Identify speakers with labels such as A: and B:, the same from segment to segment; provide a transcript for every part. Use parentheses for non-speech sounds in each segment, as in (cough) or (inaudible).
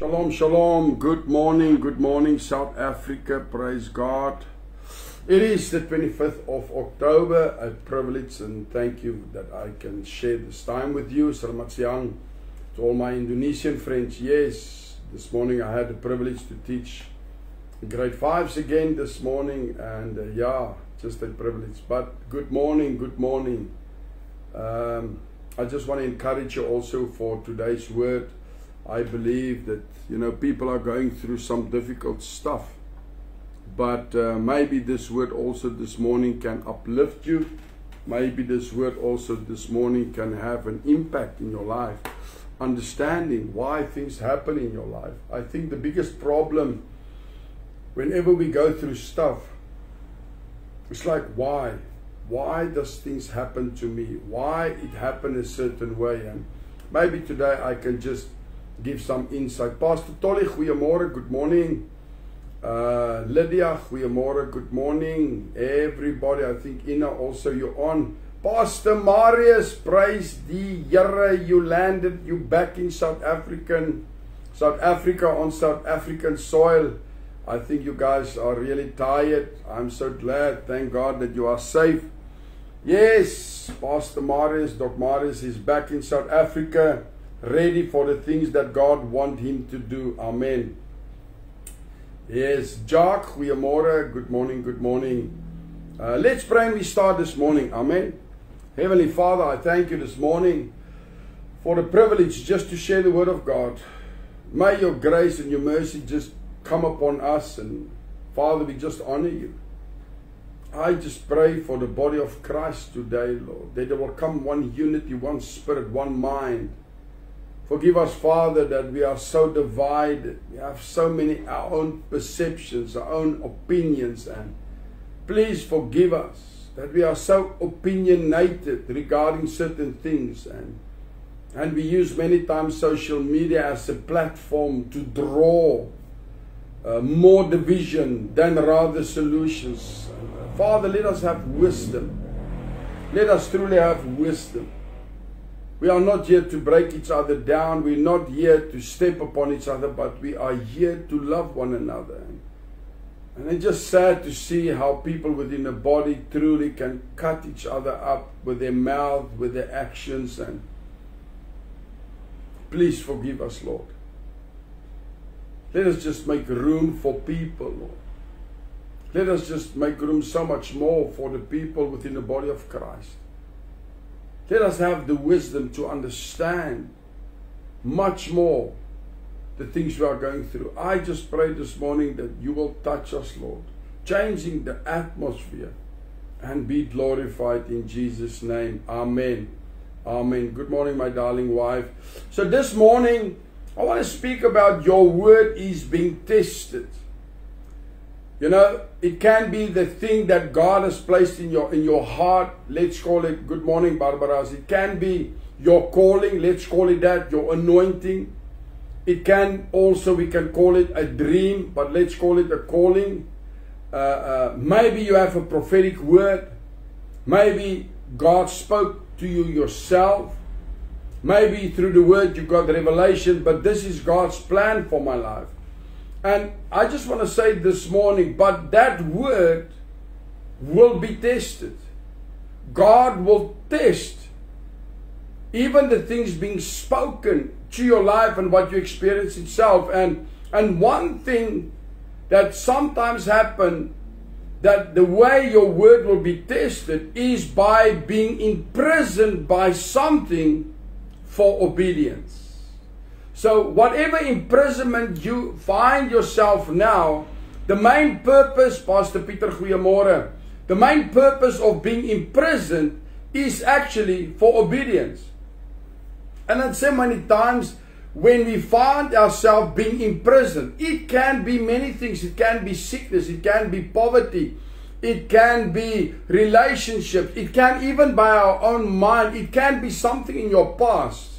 A: Shalom, shalom. Good morning, good morning, South Africa. Praise God. It is the 25th of October. A privilege and thank you that I can share this time with you. Selamat siang to all my Indonesian friends. Yes, this morning I had the privilege to teach grade fives again this morning, and uh, yeah, just a privilege. But good morning, good morning. Um, I just want to encourage you also for today's word. I believe that you know people are going through some difficult stuff, but uh, maybe this word also this morning can uplift you. Maybe this word also this morning can have an impact in your life. Understanding why things happen in your life. I think the biggest problem whenever we go through stuff, it's like why? Why does things happen to me? Why it happened a certain way? And maybe today I can just give some insight. Pastor Tolly, goeiemôre, good morning. Uh, Lydia, goeiemôre, good morning. Everybody, I think Ina also you're on. Pastor Marius, praise the Here, you landed, you back in South African, South Africa on South African soil. I think you guys are really tired. I'm so glad. Thank God that you are safe. Yes, Pastor Marius, Doc Marius is back in South Africa, ready for the things that God want him to do. Amen. Yes, Jock, goeiemôre. Good morning, good morning. Uh, let's pray and we start this morning. Amen. Heavenly Father, I thank you this morning for the privilege just to share the word of God. May your grace and your mercy just come upon us and Father, we just honor you. I just pray for the body of Christ today, Lord, that there will come one unity, one spirit, one mind. Forgive us, Father, that we are so divided. We have so many our own perceptions, our own opinions, and please forgive us that we are so opinionated regarding certain things and and we use many times social media as a platform to draw uh, more division than rather solutions. Uh, Father, let us have wisdom. Let us truly have wisdom. We are not here to break each other down. We're not here to step upon each other, but we are here to love one another. And it's just sad to see how people within the body truly can cut each other up with their mouth, with their actions. And please forgive us, Lord. Let us just make room for people, Lord. Let us just make room so much more for the people within the body of Christ. Let us have the wisdom to understand much more the things we are going through. I just pray this morning that you will touch us, Lord, changing the atmosphere and be glorified in Jesus' name. Amen. Amen. Good morning, my darling wife. So this morning, I want to speak about your word is being tested. You know, it can be the thing that God has placed in your in your heart. Let's call it good morning, Barbara. It can be your calling, let's call it that, your anointing. It can also we can call it a dream, but let's call it a calling. Uh, uh, maybe you have a prophetic word. Maybe God spoke to you yourself. Maybe through the word you got revelation, but this is God's plan for my life. And I just want to say this morning, but that word will be tested. God will test even the things being spoken to your life and what you experience itself. And and one thing that sometimes happen that the way your word will be tested is by being imprisoned by something for obedience. So, whatever imprisonment you find yourself now, the main purpose, Pastor Peter Goeiemorgen, the main purpose of being imprisoned is actually for obedience. And I'd say many times when we find ourselves being imprisoned, it can be many things. It can be sickness, it can be poverty, it can be relationships, it can even by our own mind, it can be something in your past.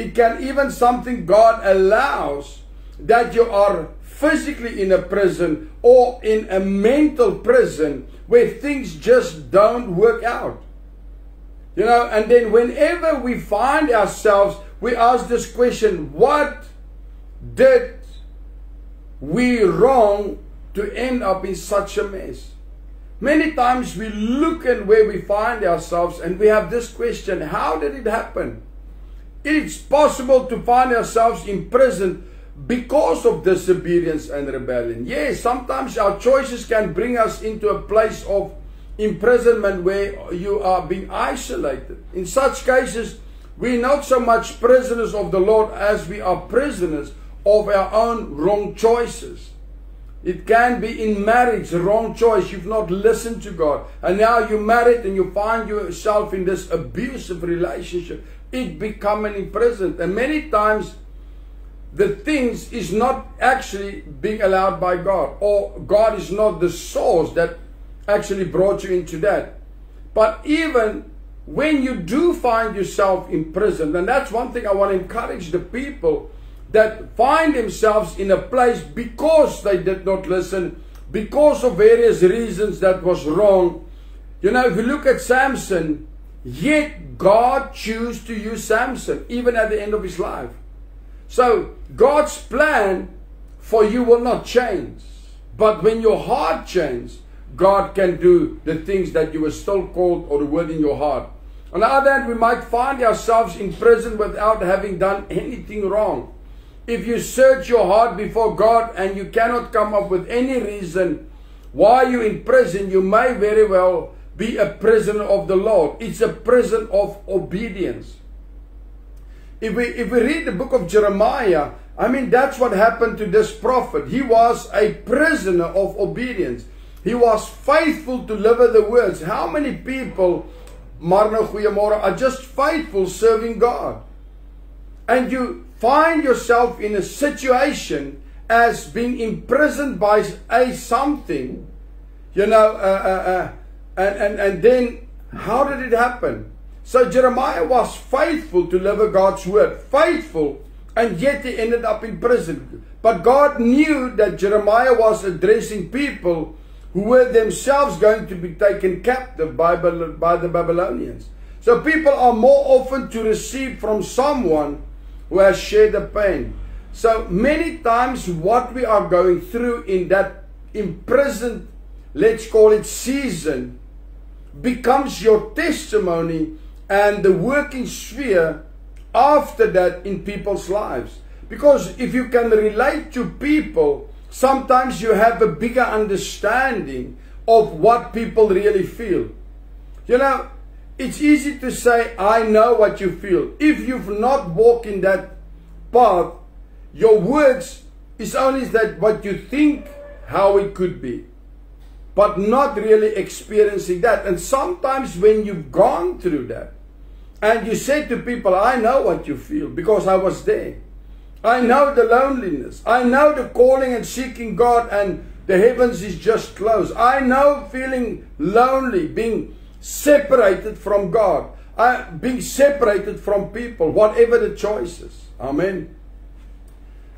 A: It can even something God allows that you are physically in a prison or in a mental prison where things just don't work out. You know, and then whenever we find ourselves, we ask this question what did we wrong to end up in such a mess? Many times we look at where we find ourselves and we have this question how did it happen? It's possible to find ourselves imprisoned because of disobedience and rebellion. Yes, sometimes our choices can bring us into a place of imprisonment where you are being isolated. In such cases, we're not so much prisoners of the Lord as we are prisoners of our own wrong choices. It can be in marriage, wrong choice. You've not listened to God. And now you're married and you find yourself in this abusive relationship. It becoming imprisoned. And many times the things is not actually being allowed by God. Or God is not the source that actually brought you into that. But even when you do find yourself imprisoned, and that's one thing I want to encourage the people that find themselves in a place because they did not listen, because of various reasons that was wrong. You know, if you look at Samson, yet God chose to use Samson even at the end of his life. So God's plan for you will not change. But when your heart changes, God can do the things that you were still called or the word in your heart. On the other hand, we might find ourselves in prison without having done anything wrong. If you search your heart before God and you cannot come up with any reason why you're in prison, you may very well be a prisoner of the Lord. It's a prison of obedience. If we, if we read the book of Jeremiah, I mean, that's what happened to this prophet. He was a prisoner of obedience. He was faithful to deliver the words. How many people, Marno Goeiemorgen, are just faithful serving God? And you find yourself in a situation as being imprisoned by a something, you know, uh, uh, uh, and, and, and then how did it happen? So Jeremiah was faithful to deliver God's word, faithful, and yet he ended up in prison. But God knew that Jeremiah was addressing people who were themselves going to be taken captive by, by the Babylonians. So people are more often to receive from someone who has shared the pain. So many times, what we are going through in that imprisoned, let's call it season, becomes your testimony and the working sphere after that in people's lives. Because if you can relate to people, sometimes you have a bigger understanding of what people really feel. You know, it's easy to say, I know what you feel. If you've not walked in that path, your words is only that what you think how it could be, but not really experiencing that. And sometimes when you've gone through that, and you say to people, I know what you feel because I was there. I know the loneliness. I know the calling and seeking God, and the heavens is just closed. I know feeling lonely, being separated from God, uh, being separated from people, whatever the choices. Amen.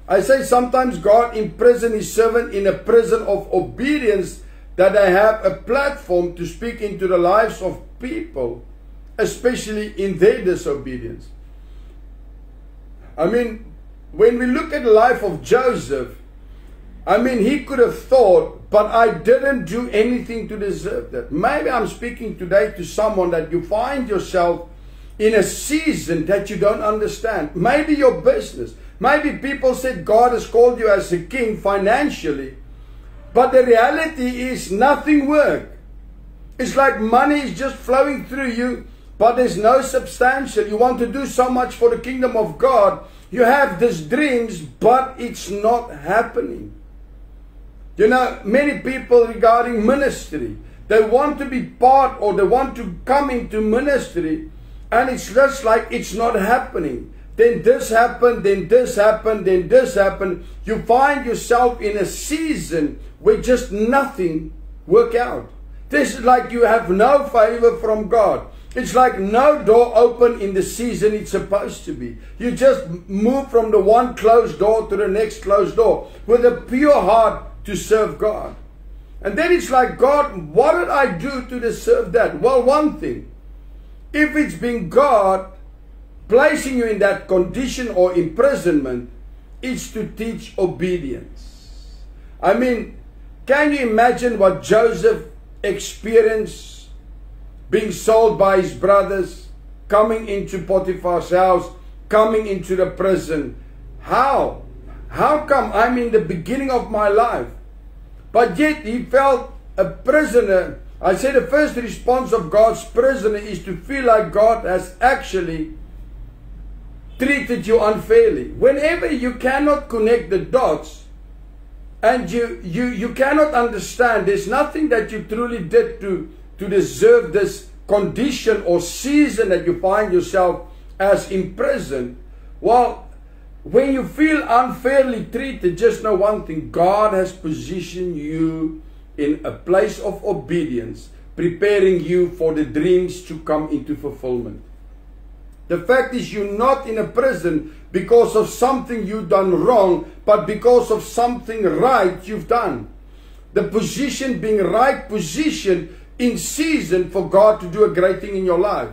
A: I say sometimes God imprisons his servant in a prison of obedience that they have a platform to speak into the lives of people, especially in their disobedience. I mean, when we look at the life of Joseph, I mean, he could have thought, but I didn't do anything to deserve that. Maybe I'm speaking today to someone that you find yourself in a season that you don't understand. Maybe your business. Maybe people said God has called you as a king financially. But the reality is nothing worked. It's like money is just flowing through you, but there's no substantial. You want to do so much for the kingdom of God. You have these dreams, but it's not happening. You know, many people regarding ministry, they want to be part or they want to come into ministry, and it's just like it's not happening. Then this happened, then this happened, then this happened. You find yourself in a season where just nothing work out. This is like you have no favor from God. It's like no door open in the season it's supposed to be. You just move from the one closed door to the next closed door with a pure heart to serve God. And then it's like, God, what did I do to deserve that? Well, one thing, if it's been God placing you in that condition or imprisonment, it's to teach obedience. I mean, can you imagine what Joseph experienced being sold by his brothers, coming into Potiphar's house, coming into the prison? How? How come I'm in the beginning of my life? But yet he felt a prisoner. I say the first response of God's prisoner is to feel like God has actually treated you unfairly. Whenever you cannot connect the dots and you, you, you cannot understand, there's nothing that you truly did to, to deserve this condition or season that you find yourself as imprisoned. Well, when you feel unfairly treated, just know one thing God has positioned you in a place of obedience, preparing you for the dreams to come into fulfillment. The fact is, you're not in a prison because of something you've done wrong, but because of something right you've done. The position being right position in season for God to do a great thing in your life.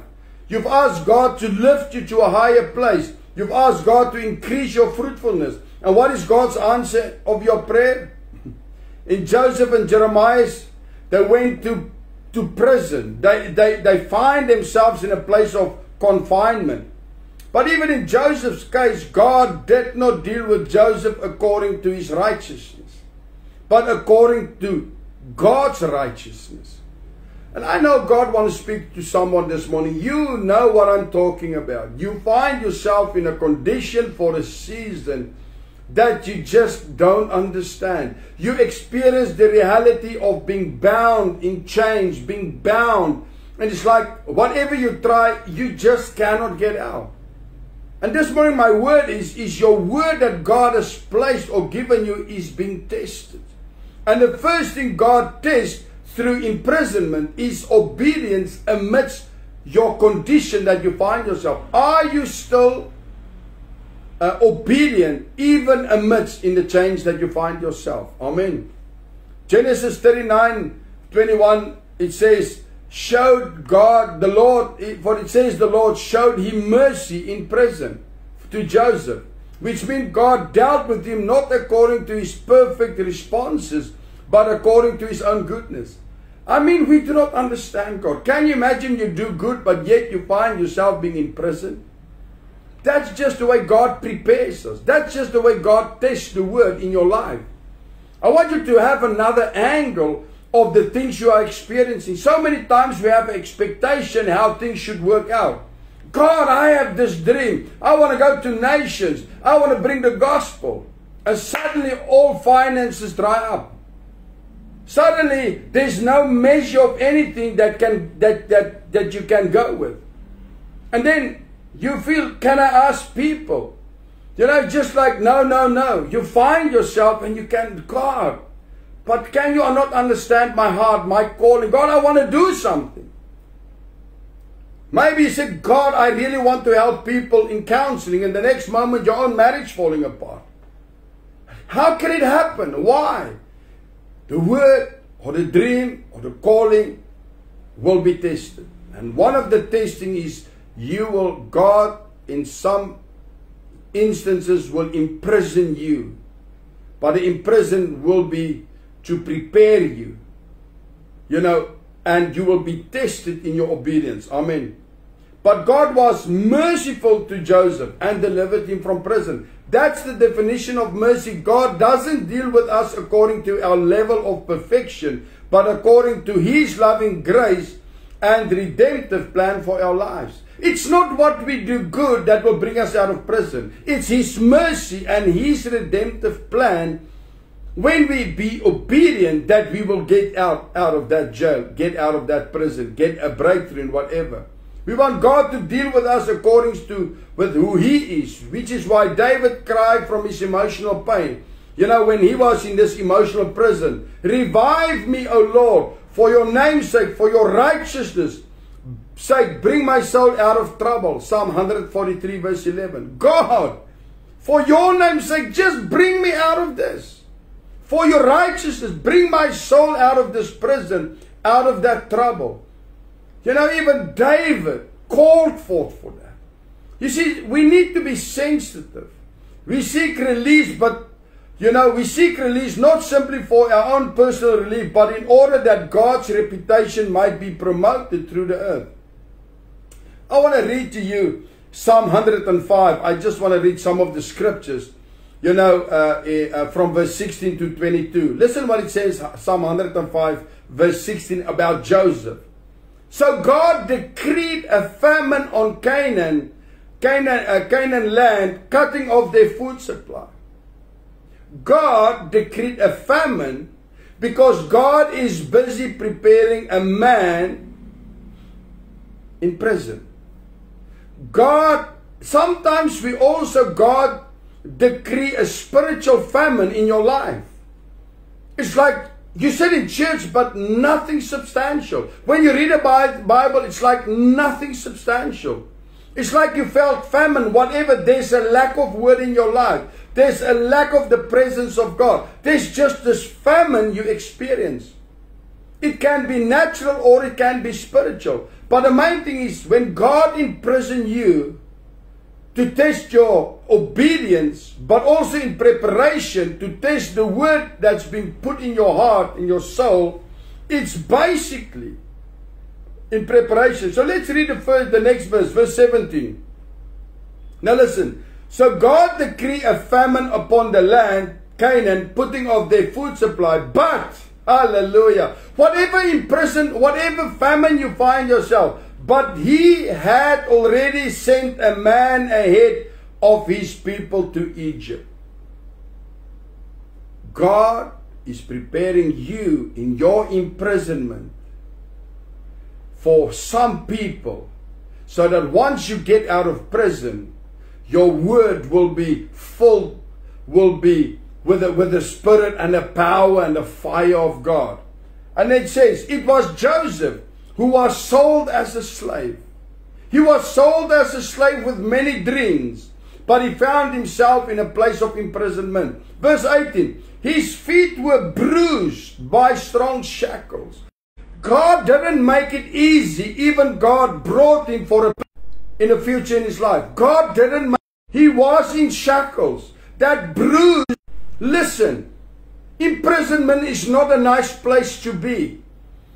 A: You've asked God to lift you to a higher place. You've asked God to increase your fruitfulness. And what is God's answer of your prayer? (laughs) In Joseph and Jeremiah, they went to, to prison. They, they, they find themselves in a place of confinement. But even in Joseph's case, God did not deal with Joseph according to his righteousness, but according to God's righteousness. And I know God wants to speak to someone this morning. You know what I'm talking about. You find yourself in a condition for a season that you just don't understand. You experience the reality of being bound in chains, being bound and it's like whatever you try, you just cannot get out. And this morning, my word is, is your word that God has placed or given you is being tested. And the first thing God tests through imprisonment is obedience amidst your condition that you find yourself. Are you still uh, obedient even amidst in the change that you find yourself? Amen. Genesis 39 21, it says, showed God, the Lord, for it says the Lord showed him mercy in prison to Joseph, which means God dealt with him not according to his perfect responses, but according to his own goodness. I mean, we do not understand God. Can you imagine you do good, but yet you find yourself being in prison? That's just the way God prepares us. That's just the way God tests the word in your life. I want you to have another angle of the things you are experiencing. So many times we have expectation how things should work out. God, I have this dream. I want to go to nations. I want to bring the gospel. And suddenly all finances dry up. Suddenly there's no measure of anything that can that that that you can go with. And then you feel, can I ask people? You know, just like no, no, no. You find yourself and you can, God, but can you not understand my heart, my calling? God, I want to do something. Maybe you said, God, I really want to help people in counseling, and the next moment your own marriage falling apart. How can it happen? Why? The word or the dream or the calling will be tested. And one of the testing is you will, God, in some instances, will imprison you. But the imprison will be to prepare you. You know, and you will be tested in your obedience. Amen. But God was merciful to Joseph and delivered him from prison. That's the definition of mercy. God doesn't deal with us according to our level of perfection, but according to his loving grace and redemptive plan for our lives. It's not what we do good that will bring us out of prison. It's his mercy and his redemptive plan when we be obedient that we will get out out of that jail get out of that prison get a breakthrough in whatever we want god to deal with us according to with who he is which is why david cried from his emotional pain you know when he was in this emotional prison revive me o lord for your name's sake for your righteousness sake bring my soul out of trouble psalm 143 verse 11 god for your name's sake just bring me out of this for your righteousness. Bring my soul out of this prison, out of that trouble. You know, even David called forth for that. You see, we need to be sensitive. We seek release, but You know, we seek release not simply for our own personal relief, but in order that God's reputation might be promoted through the earth. I want to read to you Psalm 105. I just want to read some of the scriptures, you know, uh, uh, from verse 16 to 22. Listen what it says, Psalm 105, verse 16, about Joseph. So God decreed a famine on Canaan, Canaan, uh, Canaan land, cutting off their food supply. God decreed a famine because God is busy preparing a man in prison. God, sometimes we also, God decree a spiritual famine in your life. It's like you sit in church, but nothing substantial. When you read a Bible, it's like nothing substantial. It's like you felt famine, whatever. There's a lack of word in your life. There's a lack of the presence of God. There's just this famine you experience. It can be natural or it can be spiritual. But the main thing is when God imprison you to test your obedience, but also in preparation to test the word that's been put in your heart, in your soul, it's basically in preparation. So let's read the first, the next verse, verse 17. Now listen. So God decreed a famine upon the land, Canaan, putting off their food supply. But, hallelujah, whatever imprison, whatever famine you find yourself, but he had already sent a man ahead of his people to Egypt. God is preparing you in your imprisonment for some people so that once you get out of prison, your word will be full, will be with the, with the spirit and the power and the fire of God. And it says, it was Joseph who was sold as a slave. He was sold as a slave with many dreams, but he found himself in a place of imprisonment. Verse 18 His feet were bruised by strong shackles. God didn't make it easy. Even God brought him for a in a future in his life. God didn't make he was in shackles that bruise. Listen, imprisonment is not a nice place to be.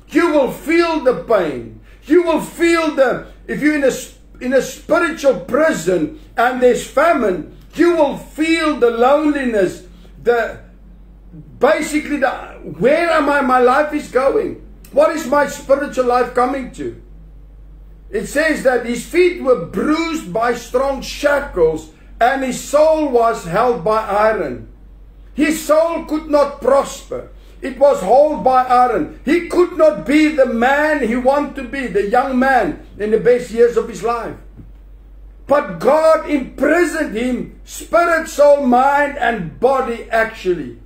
A: You will feel the pain. You will feel the if you're in a in a spiritual prison and there's famine, you will feel the loneliness, the basically the where am I my life is going? What is my spiritual life coming to? It says that his feet were bruised by strong shackles and his soul was held by iron. His soul could not prosper. It was held by iron. He could not be the man he wanted to be, the young man in the best years of his life. But God imprisoned him, spirit, soul, mind, and body actually,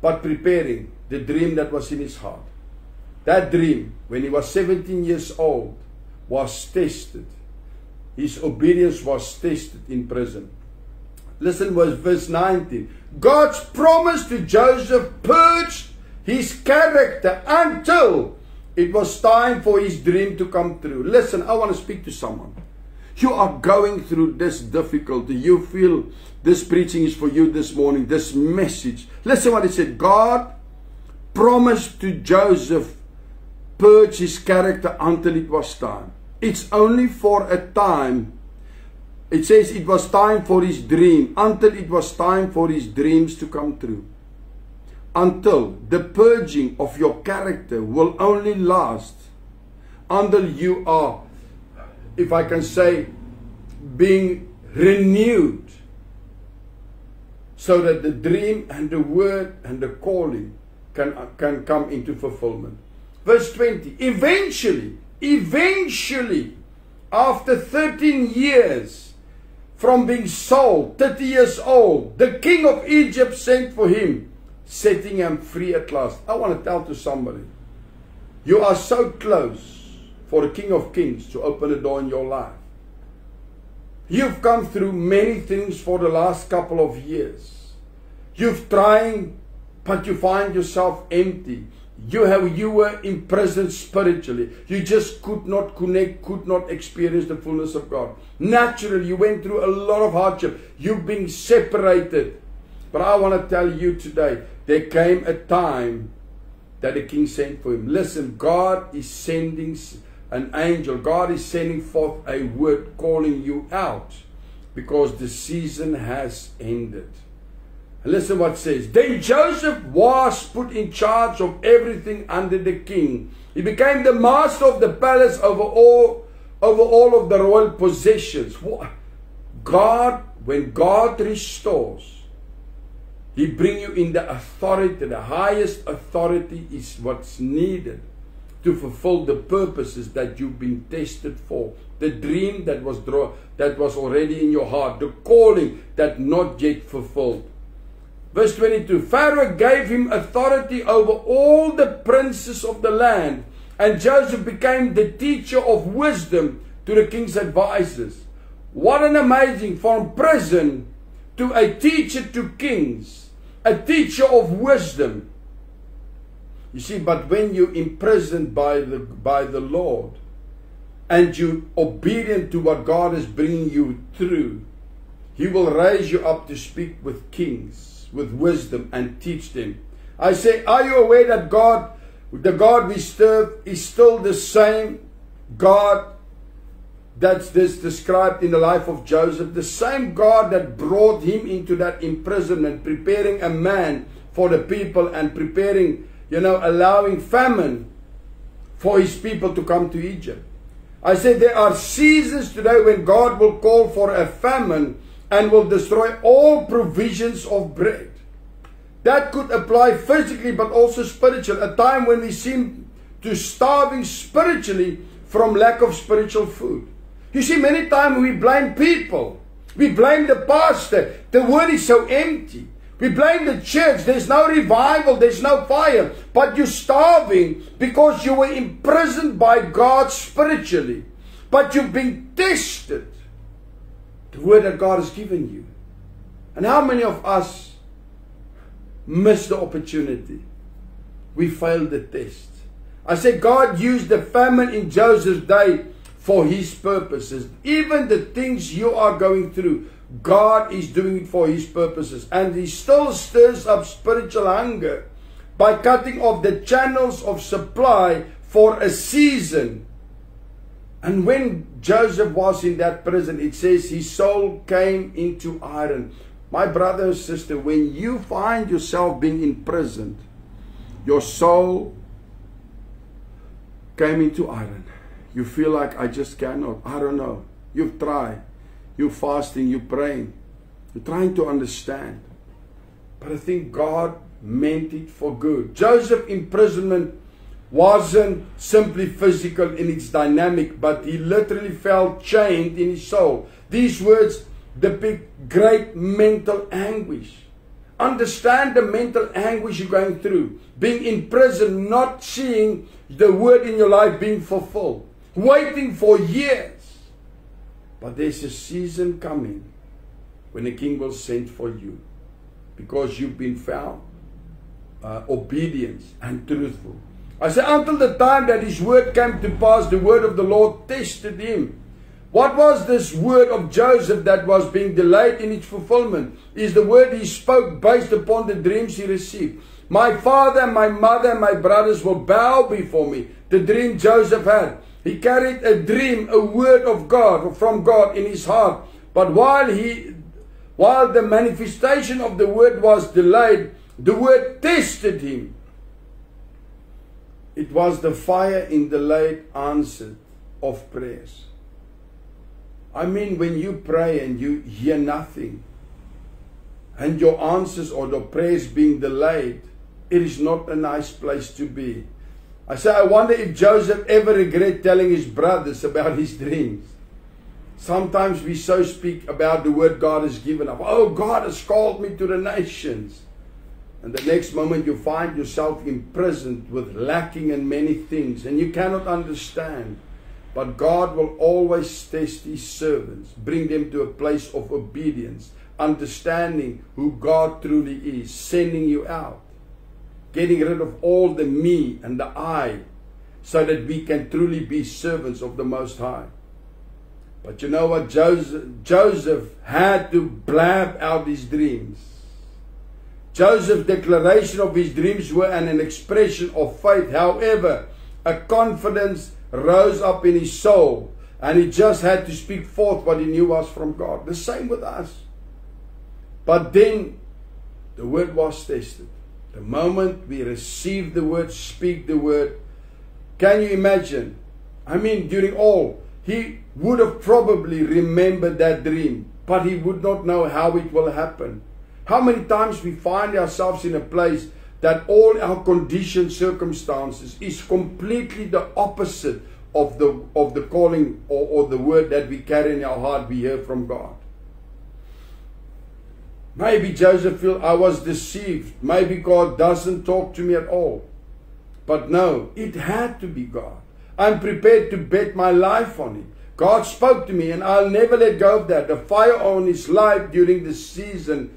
A: but preparing the dream that was in his heart. That dream, when he was 17 years old, was tested. His obedience was tested in prison. Listen to verse 19. God's promise to Joseph purged his character until it was time for his dream to come true. Listen, I want to speak to someone. You are going through this difficulty. You feel this preaching is for you this morning, this message. Listen what it said. God promised to Joseph purge his character until it was time. It's only for a time. It says it was time for his dream, until it was time for his dreams to come true. Until the purging of your character will only last until you are, if I can say, being renewed. So that the dream and the word and the calling can, can come into fulfillment. Verse 20. Eventually, eventually, after 13 years from being sold, 30 years old, the king of Egypt sent for him, setting him free at last. I want to tell to somebody, you are so close for the king of kings to open a door in your life. You've come through many things for the last couple of years. You've tried, but you find yourself empty. You have you were imprisoned spiritually. You just could not connect, could not experience the fullness of God. Naturally, you went through a lot of hardship. You've been separated. But I want to tell you today, there came a time that the king sent for him. Listen, God is sending an angel. God is sending forth a word calling you out because the season has ended. And listen what it says. Then Joseph was put in charge of everything under the king. He became the master of the palace over all over all of the royal possessions. God, when God restores, He bring you in the authority. The highest authority is what's needed to fulfill the purposes that you've been tested for. The dream that was draw, that was already in your heart, the calling that not yet fulfilled. Verse 22 Pharaoh gave him authority over all the princes of the land, and Joseph became the teacher of wisdom to the king's advisors. What an amazing from prison to a teacher to kings, a teacher of wisdom. You see, but when you're imprisoned by the, by the Lord and you're obedient to what God is bringing you through, He will raise you up to speak with kings, with wisdom, and teach them. I say, are you aware that God, the God we serve, is still the same God that's this described in the life of Joseph? The same God that brought him into that imprisonment, preparing a man for the people and preparing you know, allowing famine for his people to come to Egypt. I said there are seasons today when God will call for a famine and will destroy all provisions of bread. That could apply physically but also spiritual. A time when we seem to starving spiritually from lack of spiritual food. You see, many times we blame people. We blame the pastor. The word is so empty. We blame the church. There's no revival. There's no fire. But you're starving because you were imprisoned by God spiritually. But you've been tested. The word that God has given you. And how many of us miss the opportunity? We failed the test. I say God used the famine in Joseph's day for his purposes. Even the things you are going through. God is doing it for His purposes. And He still stirs up spiritual hunger by cutting off the channels of supply for a season. And when Joseph was in that prison, it says his soul came into iron. My brother and sister, when you find yourself being imprisoned, your soul came into iron. You feel like, I just cannot. I don't know. You've tried. You're fasting, you're praying, you're trying to understand. But I think God meant it for good. Joseph's imprisonment wasn't simply physical in its dynamic, but he literally felt chained in his soul. These words depict great mental anguish. Understand the mental anguish you're going through. Being in prison, not seeing the word in your life being fulfilled. Waiting for years. But there's a season coming when the king will send for you because you've been found uh, obedient and truthful. I say, until the time that his word came to pass, the word of the Lord tested him. What was this word of Joseph that was being delayed in its fulfillment? Is the word he spoke based upon the dreams he received. My father, my mother, and my brothers will bow before me. The dream Joseph had. He carried a dream, a word of God from God in his heart. But while he while the manifestation of the word was delayed, the word tested him. It was the fire in delayed answer of prayers. I mean, when you pray and you hear nothing, and your answers or the prayers being delayed, it is not a nice place to be. I say, I wonder if Joseph ever regret telling his brothers about his dreams. Sometimes we so speak about the word God has given us. Oh, God has called me to the nations. And the next moment you find yourself imprisoned with lacking in many things and you cannot understand. But God will always test his servants, bring them to a place of obedience, understanding who God truly is, sending you out getting rid of all the me and the I, so that we can truly be servants of the Most High. But you know what? Joseph, Joseph had to blab out his dreams. Joseph's declaration of his dreams were an, an expression of faith. However, a confidence rose up in his soul, and he just had to speak forth what he knew was from God. The same with us. But then the word was tested. The moment we receive the word, speak the word, can you imagine? I mean, during all, he would have probably remembered that dream, but he would not know how it will happen. How many times we find ourselves in a place that all our conditioned circumstances is completely the opposite of the of the calling or, or the word that we carry in our heart we hear from God. Maybe Joseph felt I was deceived. Maybe God doesn't talk to me at all. But no, it had to be God. I'm prepared to bet my life on it. God spoke to me and I'll never let go of that. The fire on his life during the season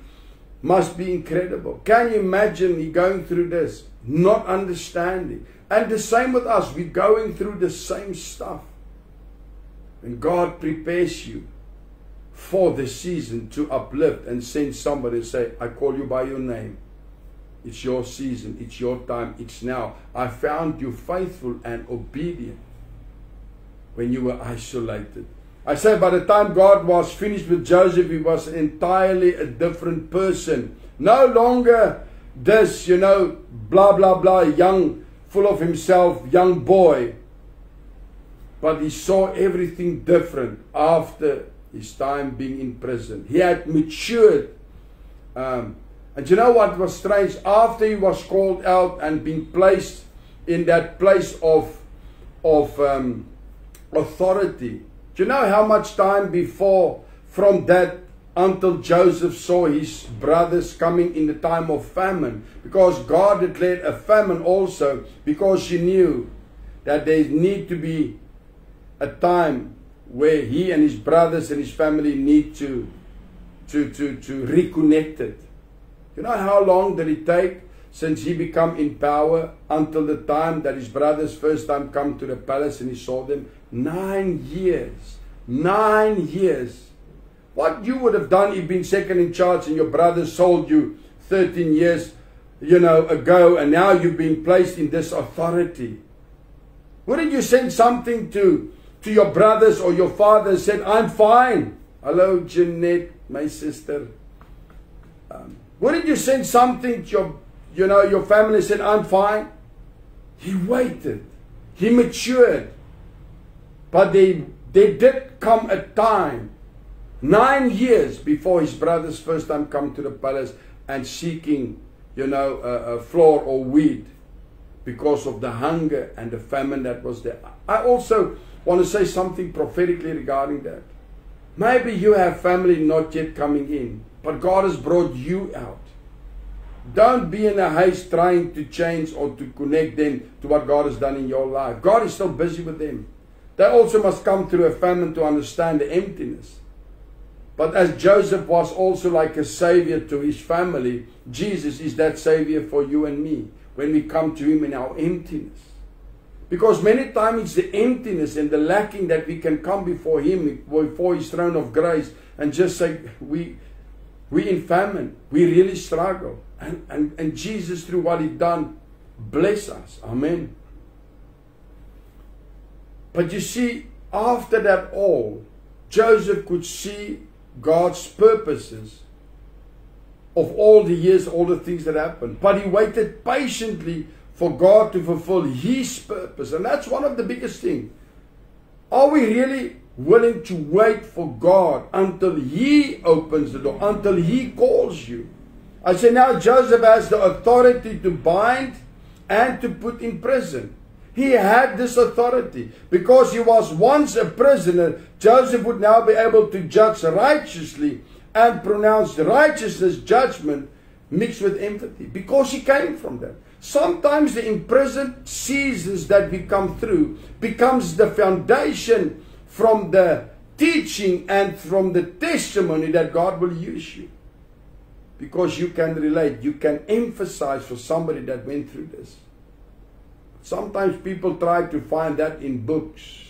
A: must be incredible. Can you imagine me going through this, not understanding? And the same with us, we're going through the same stuff. And God prepares you for the season to uplift and send somebody and say, I call you by your name. It's your season, it's your time, it's now. I found you faithful and obedient when you were isolated. I say by the time God was finished with Joseph, he was entirely a different person. No longer this, you know, blah, blah, blah, young, full of himself, young boy. But he saw everything different after his time being in prison. He had matured. Um, and you know what was strange? After he was called out and being placed in that place of, of um, authority, do you know how much time before from that until Joseph saw his brothers coming in the time of famine? Because God declared a famine also because he knew that there need to be a time where he and his brothers and his family need to to to to reconnect it. You know how long did it take since he become in power until the time that his brothers first time come to the palace and he saw them? Nine years. Nine years. What you would have done if been second in charge and your brothers sold you 13 years, you know, ago and now you've been placed in this authority. Wouldn't you send something to, to your brothers or your father said, I'm fine. Hello, Jeanette, my sister. Um, wouldn't you send something to your, you know, your family said, I'm fine? He waited. He matured. But they, they did come a time, nine years before his brothers first time come to the palace and seeking, you know, a, a flour or wheat because of the hunger and the famine that was there. I also want to say something prophetically regarding that. Maybe you have family not yet coming in, but God has brought you out. Don't be in a haste trying to change or to connect them to what God has done in your life. God is still busy with them. They also must come through a famine to understand the emptiness. But as Joseph was also like a savior to his family, Jesus is that savior for you and me when we come to him in our emptiness. Because many times it's the emptiness and the lacking that we can come before him, before his throne of grace, and just say, we, we in famine, we really struggle. And, and, and Jesus, through what he done, bless us. Amen. But you see, after that all, Joseph could see God's purposes of all the years, all the things that happened. But he waited patiently for God to fulfill his purpose. And that's one of the biggest things. Are we really willing to wait for God until he opens the door, until he calls you? I say now Joseph has the authority to bind and to put in prison. He had this authority. Because he was once a prisoner, Joseph would now be able to judge righteously and pronounce righteousness judgment mixed with empathy. Because he came from that. Sometimes the imprisoned seasons that we come through becomes the foundation from the teaching and from the testimony that God will use you. Because you can relate, you can emphasize for somebody that went through this. Sometimes people try to find that in books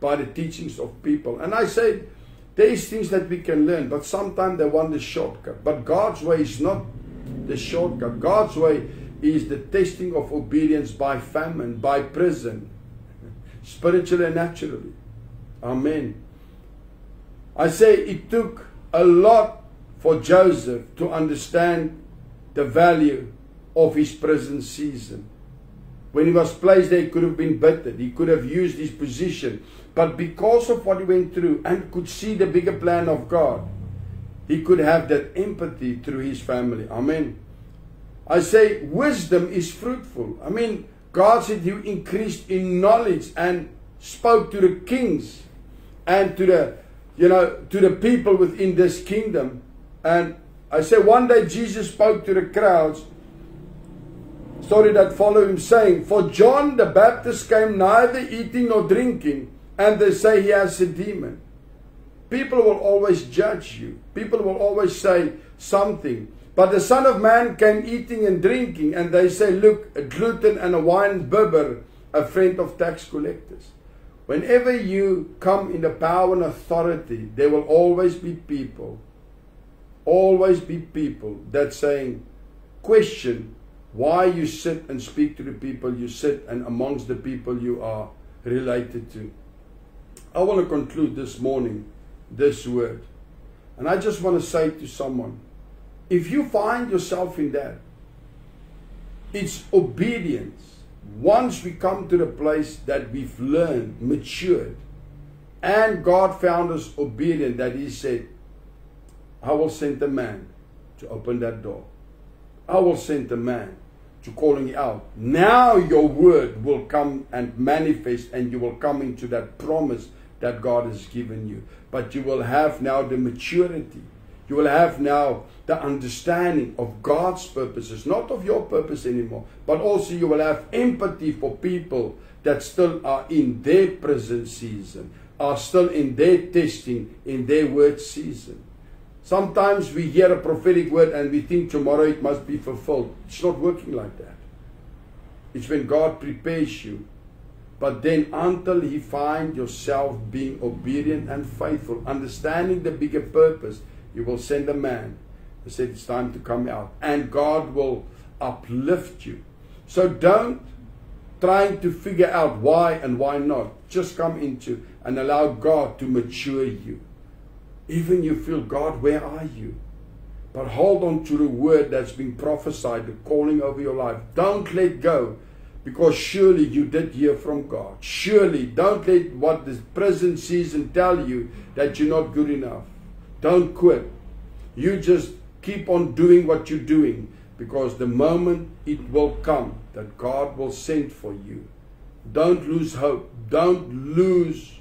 A: by the teachings of people. And I say, there is things that we can learn, but sometimes they want the shortcut. But God's way is not the shortcut. God's way is the testing of obedience by famine, by prison, spiritually and naturally. Amen. I say it took a lot for Joseph to understand the value of his prison season. When he was placed there, he could have been bittered. He could have used his position. But because of what he went through and could see the bigger plan of God, he could have that empathy through his family. Amen. I say wisdom is fruitful. I mean, God said you increased in knowledge and spoke to the kings and to the you know to the people within this kingdom. And I say one day Jesus spoke to the crowds story that follow him saying, For John the Baptist came neither eating nor drinking, and they say he has a demon. People will always judge you. People will always say something. But the Son of Man came eating and drinking, and they say, Look, a glutton and a wine bibber, a friend of tax collectors. Whenever you come in the power and authority, there will always be people, always be people that saying, question why you sit and speak to the people you sit and amongst the people you are related to. I want to conclude this morning this word. And I just want to say to someone if you find yourself in that, it's obedience. Once we come to the place that we've learned, matured, and God found us obedient, that He said, I will send a man to open that door. I will send a man to calling out. Now your word will come and manifest, and you will come into that promise that God has given you. But you will have now the maturity. You will have now the understanding of God's purposes, not of your purpose anymore, but also you will have empathy for people that still are in their prison season, are still in their testing, in their word season. Sometimes we hear a prophetic word and we think tomorrow it must be fulfilled. It's not working like that. It's when God prepares you but then until he find yourself being obedient and faithful, understanding the bigger purpose, you will send a man who said it's time to come out. And God will uplift you. So don't trying to figure out why and why not. Just come into and allow God to mature you. Even you feel, God, where are you? But hold on to the word that's been prophesied, the calling over your life. Don't let go because surely you did hear from God. Surely don't let what this present season tell you that you're not good enough. Don't quit. You just keep on doing what you're doing because the moment it will come that God will send for you. Don't lose hope. Don't lose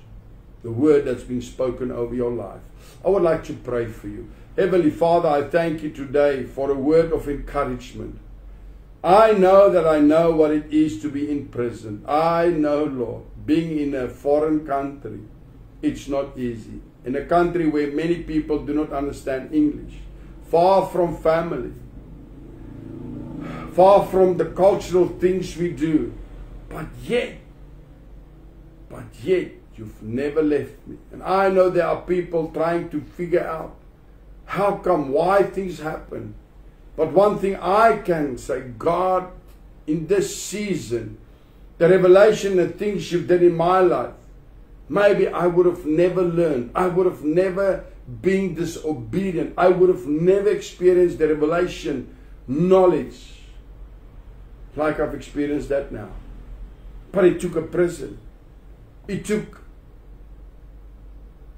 A: the word that's been spoken over your life. I would like to pray for you. Heavenly Father, I thank you today for a word of encouragement. I know that I know what it is to be in prison. I know, Lord, being in a foreign country, it's not easy. In a country where many people do not understand English, far from family, far from the cultural things we do, but yet, but yet, you've never left me. And I know there are people trying to figure out how come, why things happen. But one thing I can say, God, in this season, the revelation and things you've done in my life, maybe I would have never learned. I would have never been disobedient. I would have never experienced the revelation knowledge like I've experienced that now. But it took a prison. It took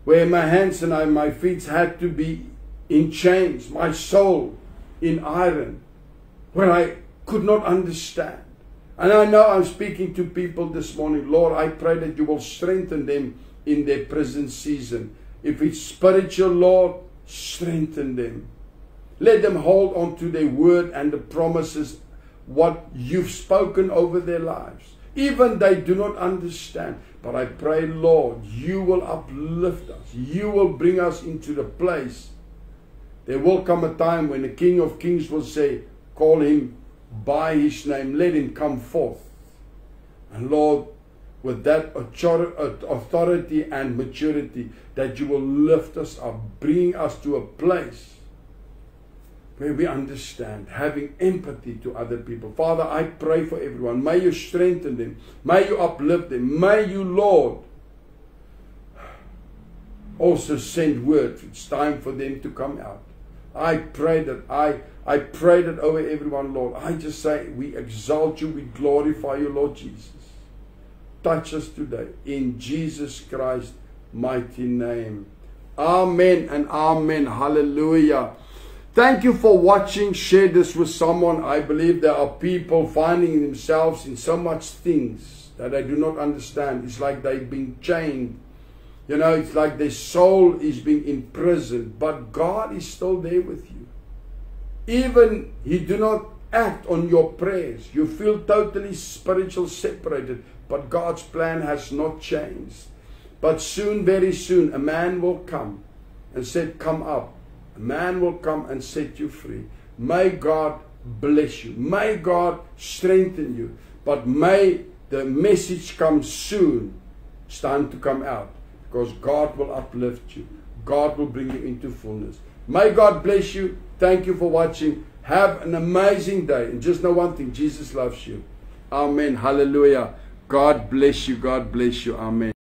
A: where my hands and I, my feet had to be in chains, my soul in iron where I could not understand. And I know I'm speaking to people this morning. Lord, I pray that you will strengthen them in their prison season. If it's spiritual, Lord, strengthen them. Let them hold on to their word and the promises, what you've spoken over their lives. Even they do not understand. But I pray, Lord, you will uplift us. You will bring us into the place there will come a time when the King of Kings will say, Call him by his name, let him come forth. And Lord, with that authority and maturity, that you will lift us up, bring us to a place where we understand, having empathy to other people. Father, I pray for everyone. May you strengthen them. May you uplift them. May you, Lord, also send word. It's time for them to come out. I pray that I I pray that over everyone, Lord. I just say we exalt you, we glorify you, Lord Jesus. Touch us today in Jesus Christ's mighty name. Amen and amen. Hallelujah. Thank you for watching. Share this with someone. I believe there are people finding themselves in so much things that I do not understand. It's like they've been chained. You know, it's like their soul is being imprisoned, but God is still there with you. Even He do not act on your prayers. You feel totally spiritual separated, but God's plan has not changed. But soon, very soon, a man will come and said, Come up. A man will come and set you free. May God bless you. May God strengthen you. But may the message come soon. It's time to come out because God will uplift you. God will bring you into fullness. May God bless you. Thank you for watching. Have an amazing day. And just know one thing Jesus loves you. Amen. Hallelujah. God bless you. God bless you. Amen.